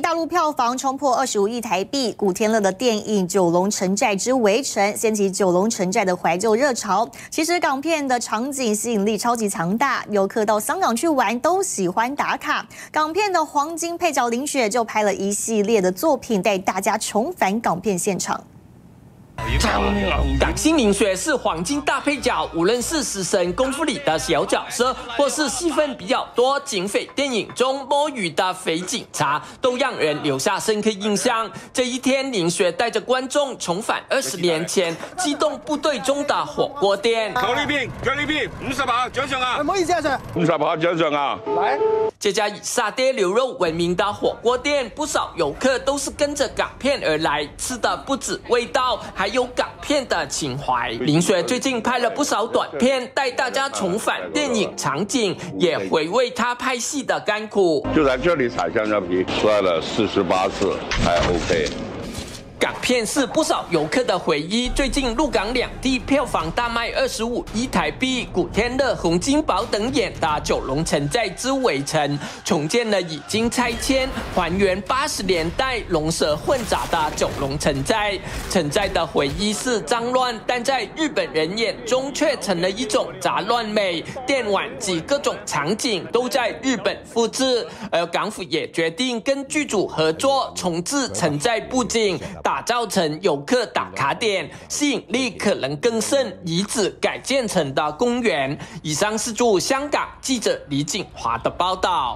大陆票房冲破二十五亿台币，古天乐的电影《九龙城寨之围城》掀起九龙城寨的怀旧热潮。其实港片的场景吸引力超级强大，游客到香港去玩都喜欢打卡。港片的黄金配角林雪就拍了一系列的作品，带大家重返港片现场。港星林雪是黄金大配角，无论是《食神功夫》里的小角色，或是戏份比较多警匪电影中摸鱼的匪警察，都让人留下深刻印象。这一天，林雪带着观众重返二十年前机动部队中的火锅店。五十八奖赏啊！唔好意思啊，Sir，五十八奖赏啊！来，这家以沙爹牛肉闻名的火锅店，不少游客都是跟着港片而来，吃的不止味道，还有港片的情怀。林雪最近拍了不少短片，带大家重返电影场景，也回味她拍戏的甘苦。就在这里踩香蕉皮，摔了四十八次，还 OK。港片是不少游客的回忆。最近陆港两地票房大卖二十五亿台币，古天乐、洪金宝等演的《九龙城寨之围城》重建了已经拆迁，还原八十年代龙蛇混杂的九龙城寨。城寨的回忆是脏乱，但在日本人眼中却成了一种杂乱美。电玩及各种场景都在日本复制，而港府也决定跟剧组合作重置城寨布景。打造成游客打卡点，吸引力可能更胜遗址改建成的公园。以上是驻香港记者李景华的报道。